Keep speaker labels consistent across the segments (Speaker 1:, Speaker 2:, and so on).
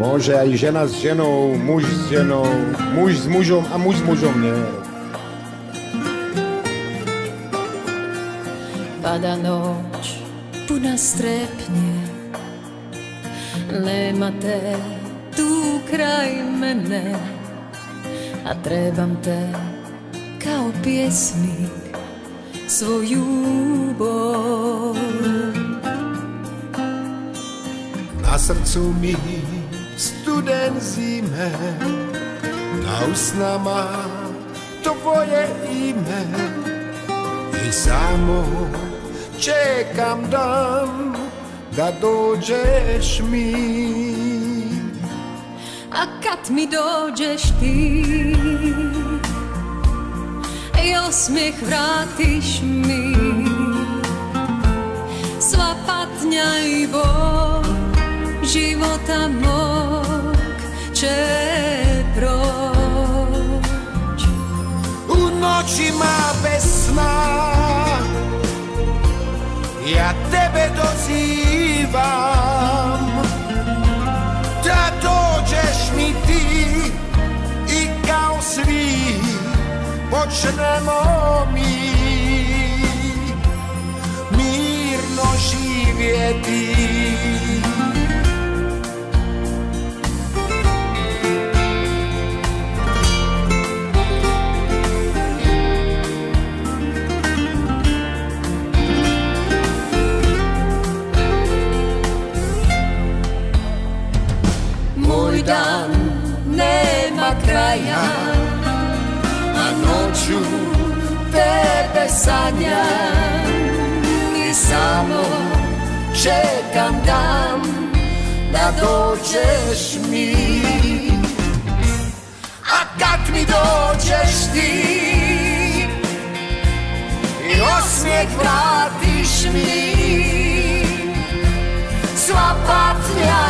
Speaker 1: Može, i žena s ženou, muž s ženou, muž s mužom a muž s mužom, ne.
Speaker 2: Pada noć, puna strepnje, nema te tu kraj mene, a trebam te kao pjesnik svoju bol.
Speaker 1: Na srcu mi studen zime, na usna má tvoje ime. I samo čekam dan da dođeš mi.
Speaker 2: A kad mi dođeš ti, i osmijeh vratiš mi, sva patnja i bol života
Speaker 1: moj. ja tebe dozivam Da dođeš mi ti i kao svi počnemo mi Mirno živjeti
Speaker 2: nema kraja A noću tebe sanjam I samo čekam dan da dođeš mi
Speaker 1: A kak mi dođeš ti I osmijek vratiš mi
Speaker 2: Sva patlja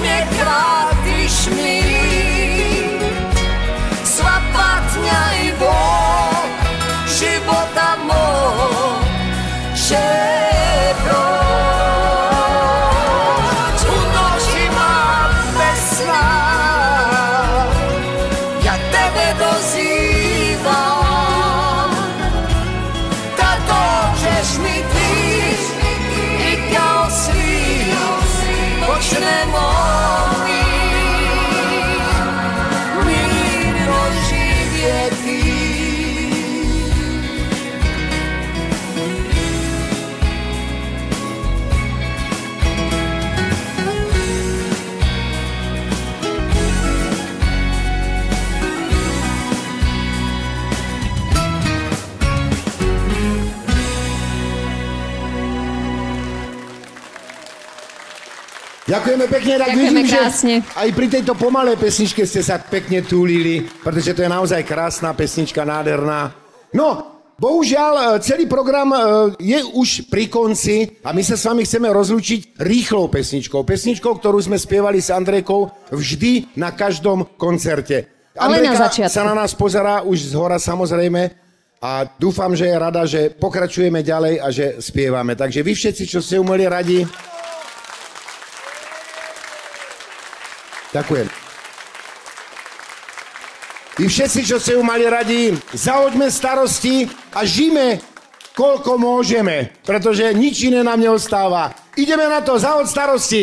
Speaker 2: uśmiech
Speaker 1: Ďakujeme pekne, tak
Speaker 3: Ďakujeme
Speaker 1: vidím,
Speaker 3: krásne.
Speaker 1: že aj pri tejto pomalej pesničke ste sa pekne túlili, pretože to je naozaj krásna pesnička, nádherná. No, bohužiaľ, e, celý program e, je už pri konci a my sa s vami chceme rozlučiť rýchlou pesničkou. Pesničkou, ktorú sme spievali s Andrejkou vždy na každom koncerte.
Speaker 3: Andrejka Ale na začiatku.
Speaker 1: sa na nás pozerá už z hora samozrejme, a dúfam, že je rada, že pokračujeme ďalej a že spievame. Takže vy všetci, čo ste umeli radi, Ďakujem. Vy všetci, čo ste ju mali radi, zahoďme starosti a žime, koľko môžeme, pretože nič iné nám neostáva. Ideme na to, zahoď starosti!